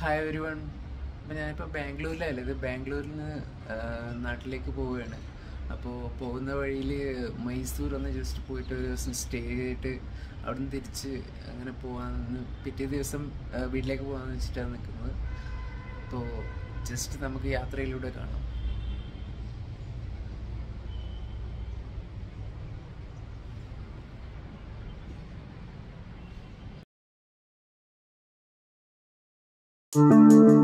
Hi every one അപ്പോൾ ഞാനിപ്പോൾ ബാംഗ്ലൂരിലല്ലേ ഇത് ബാംഗ്ലൂരിൽ നിന്ന് നാട്ടിലേക്ക് പോവുകയാണ്. അപ്പോൾ പോകുന്ന വഴിയിൽ മൈസൂർ ഒന്ന് ജസ്റ്റ് പോയിട്ട് ഒരു ദിവസം സ്റ്റേ ചെയ്തിട്ട് അവിടെ നിന്ന് തിരിച്ച് അങ്ങനെ പോകാമെന്ന് പിറ്റേ ദിവസം വീട്ടിലേക്ക് പോകാമെന്ന് വെച്ചിട്ടാണ് നിൽക്കുന്നത് അപ്പോൾ ജസ്റ്റ് നമുക്ക് യാത്രയിലൂടെ കാണാം. Música